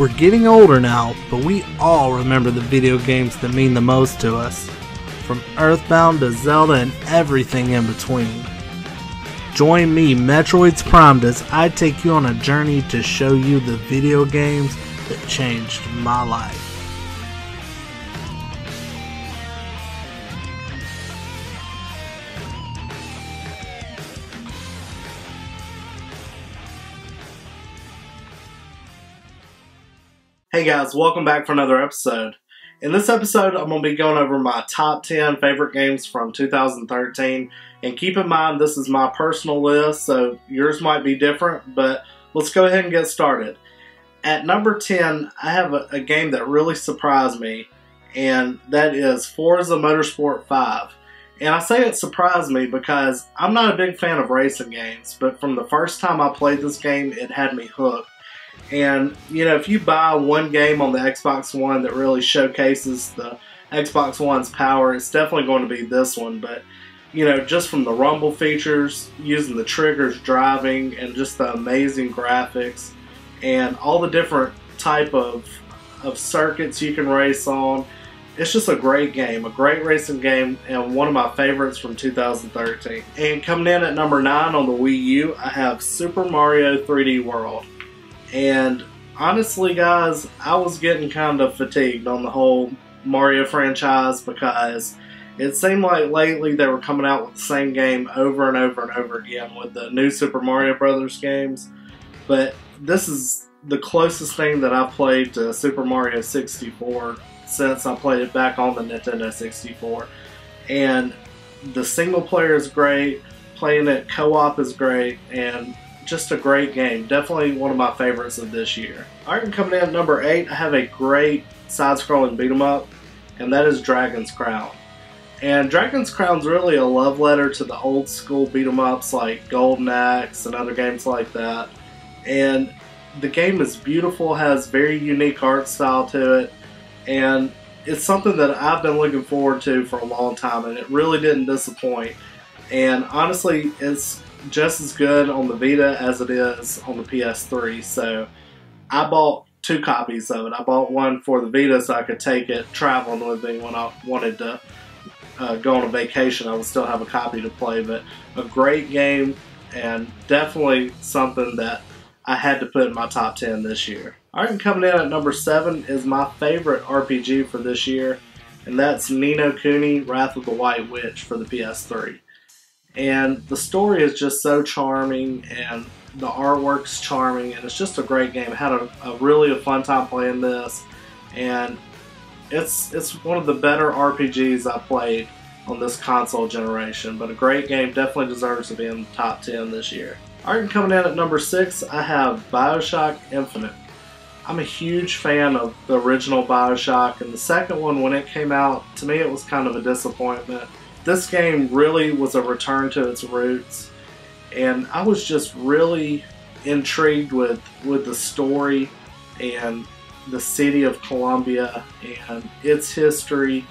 We're getting older now, but we all remember the video games that mean the most to us. From Earthbound to Zelda and everything in between. Join me, Metroids Primed, as I take you on a journey to show you the video games that changed my life. Hey guys, welcome back for another episode. In this episode, I'm going to be going over my top 10 favorite games from 2013. And keep in mind, this is my personal list, so yours might be different, but let's go ahead and get started. At number 10, I have a, a game that really surprised me, and that is Forza Motorsport 5. And I say it surprised me because I'm not a big fan of racing games, but from the first time I played this game, it had me hooked. And, you know, if you buy one game on the Xbox One that really showcases the Xbox One's power, it's definitely going to be this one. But, you know, just from the rumble features, using the triggers, driving, and just the amazing graphics, and all the different type of, of circuits you can race on, it's just a great game, a great racing game, and one of my favorites from 2013. And coming in at number 9 on the Wii U, I have Super Mario 3D World. And honestly, guys, I was getting kind of fatigued on the whole Mario franchise because it seemed like lately they were coming out with the same game over and over and over again with the new Super Mario Brothers games. But this is the closest thing that I've played to Super Mario 64 since I played it back on the Nintendo 64. And the single player is great, playing it co op is great, and just a great game. Definitely one of my favorites of this year. Alright, coming in at number 8, I have a great side-scrolling beat 'em up, and that is Dragon's Crown. And Dragon's Crown's really a love letter to the old school beat 'em ups like Golden Axe and other games like that. And the game is beautiful, has very unique art style to it, and it's something that I've been looking forward to for a long time, and it really didn't disappoint. And honestly, it's just as good on the Vita as it is on the PS3. So I bought two copies of it. I bought one for the Vita so I could take it traveling with me when I wanted to uh, go on a vacation. I would still have a copy to play, but a great game and definitely something that I had to put in my top 10 this year. Alright, and coming in at number 7 is my favorite RPG for this year, and that's Ni no Kuni Wrath of the White Witch for the PS3. And the story is just so charming, and the artwork's charming, and it's just a great game. I had a, a really a fun time playing this, and it's it's one of the better RPGs I played on this console generation. But a great game, definitely deserves to be in the top 10 this year. Alright, coming in at number 6, I have Bioshock Infinite. I'm a huge fan of the original Bioshock, and the second one, when it came out, to me it was kind of a disappointment this game really was a return to its roots, and I was just really intrigued with with the story and the city of Columbia and its history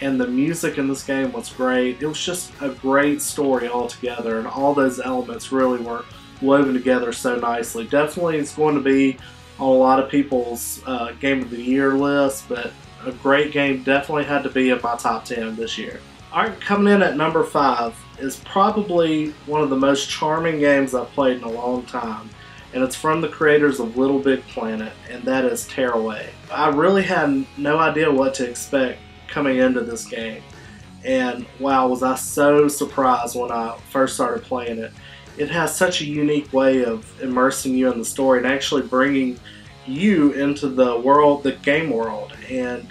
and the music in this game was great. It was just a great story altogether, and all those elements really were woven together so nicely. Definitely, it's going to be on a lot of people's uh, Game of the Year list, but a great game. Definitely had to be in my top 10 this year. Coming in at number 5 is probably one of the most charming games I've played in a long time. And it's from the creators of Little Big Planet, and that is Tearaway. I really had no idea what to expect coming into this game. And wow, was I so surprised when I first started playing it. It has such a unique way of immersing you in the story and actually bringing you into the world, the game world. And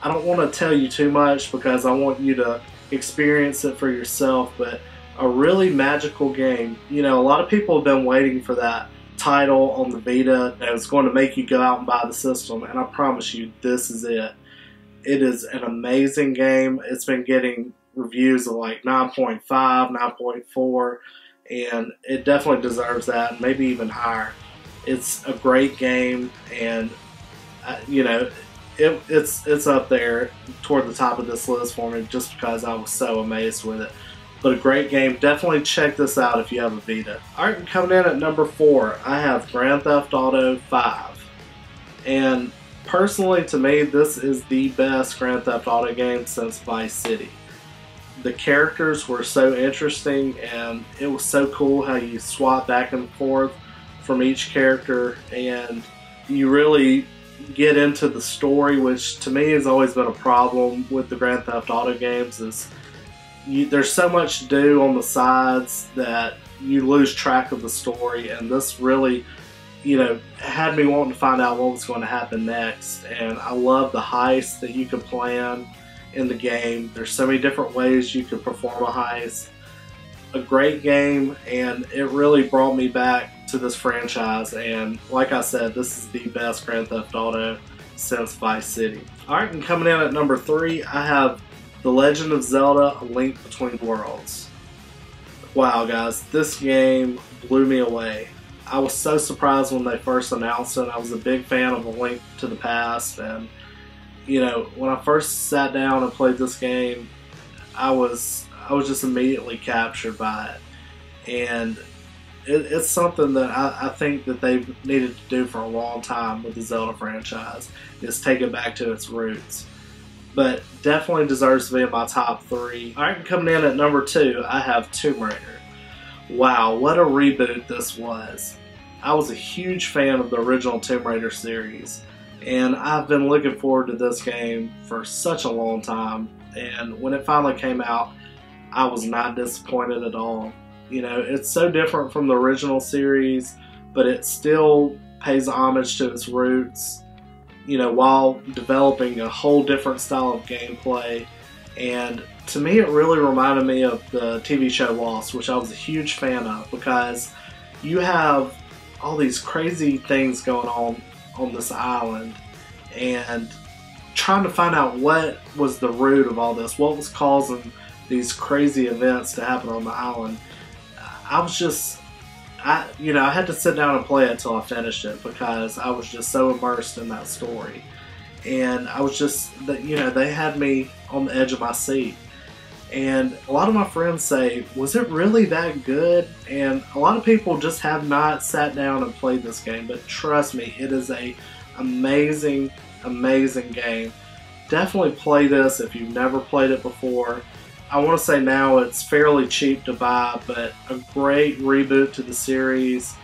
I don't want to tell you too much because I want you to experience it for yourself, but a really magical game. You know, a lot of people have been waiting for that title on the Vita that was going to make you go out and buy the system, and I promise you, this is it. It is an amazing game. It's been getting reviews of like 9.5, 9.4, and it definitely deserves that, maybe even higher. It's a great game, and uh, you know, it, it's it's up there toward the top of this list for me just because I was so amazed with it. But a great game. Definitely check this out if you have a Vita. Alright, coming in at number four, I have Grand Theft Auto 5. And personally, to me, this is the best Grand Theft Auto game since Vice City. The characters were so interesting, and it was so cool how you swap back and forth from each character, and you really get into the story, which to me has always been a problem with the Grand Theft Auto games. Is you, there's so much to do on the sides that you lose track of the story, and this really, you know, had me wanting to find out what was going to happen next. And I love the heist that you can plan in the game. There's so many different ways you can perform a heist. A great game, and it really brought me back to this franchise. And like I said, this is the best Grand Theft Auto since Vice City. All right, and coming in at number three, I have The Legend of Zelda: A Link Between Worlds. Wow, guys, this game blew me away. I was so surprised when they first announced it. I was a big fan of A Link to the Past, and you know, when I first sat down and played this game, I was I was just immediately captured by it, and it, it's something that I, I, think that they've needed to do for a long time with the Zelda franchise is take it back to its roots. But definitely deserves to be in my top three. All right, coming in at number two, I have Tomb Raider. Wow, what a reboot this was. I was a huge fan of the original Tomb Raider series, and I've been looking forward to this game for such a long time. And when it finally came out, I was not disappointed at all. You know, it's so different from the original series, but it still pays homage to its roots, you know, while developing a whole different style of gameplay. And to me, it really reminded me of the TV show Lost, which I was a huge fan of because you have all these crazy things going on on this island and trying to find out what was the root of all this, what was causing these crazy events to happen on the island. I was just, I you know, I had to sit down and play it until I finished it because I was just so immersed in that story, and I was just, that you know, they had me on the edge of my seat. And a lot of my friends say, was it really that good? And a lot of people just have not sat down and played this game, but trust me, it is a amazing, amazing game. Definitely play this if you've never played it before. I want to say now it's fairly cheap to buy, but a great reboot to the series,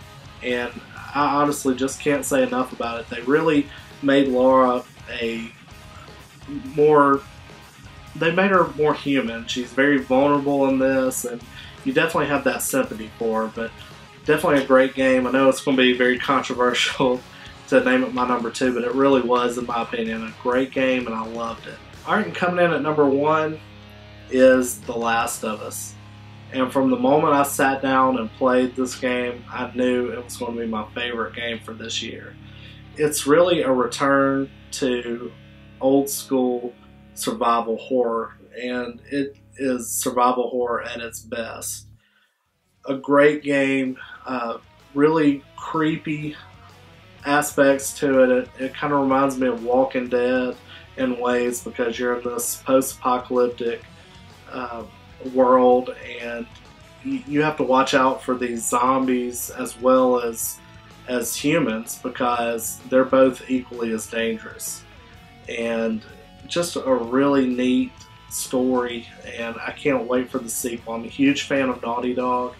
and I honestly just can't say enough about it. They really made Lara a more, they made her more human. She's very vulnerable in this, and you definitely have that sympathy for her, but definitely a great game. I know it's going to be very controversial to name it my number two, but it really was, in my opinion, a great game, and I loved it. All right, and coming in at number one, is The Last of Us. And from the moment I sat down and played this game, I knew it was going to be my favorite game for this year. It's really a return to old school survival horror, and it is survival horror at its best. A great game, uh, really creepy aspects to it. It, it kind of reminds me of Walking Dead in ways because you're in this post apocalyptic uh, world, and you have to watch out for these zombies as well as as humans because they're both equally as dangerous. And just a really neat story, and I can't wait for the sequel. I'm a huge fan of Naughty Dog,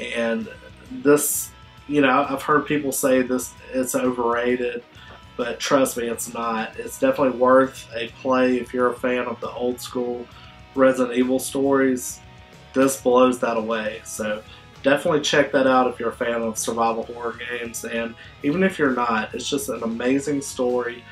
and this, you know, I've heard people say this it's overrated, but trust me, it's not. It's definitely worth a play if you're a fan of the old school Resident Evil stories, this blows that away. So definitely check that out if you're a fan of survival horror games. And even if you're not, it's just an amazing story,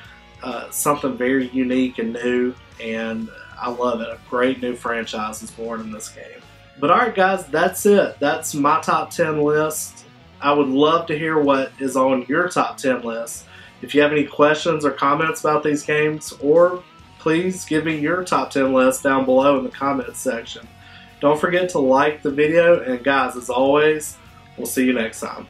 uh, something very unique and new, and I love it. A great new franchise is born in this game. But alright guys, that's it. That's my top 10 list. I would love to hear what is on your top 10 list. If you have any questions or comments about these games, or please give me your top 10 list down below in the comments section. Don't forget to like the video, and guys, as always, we'll see you next time.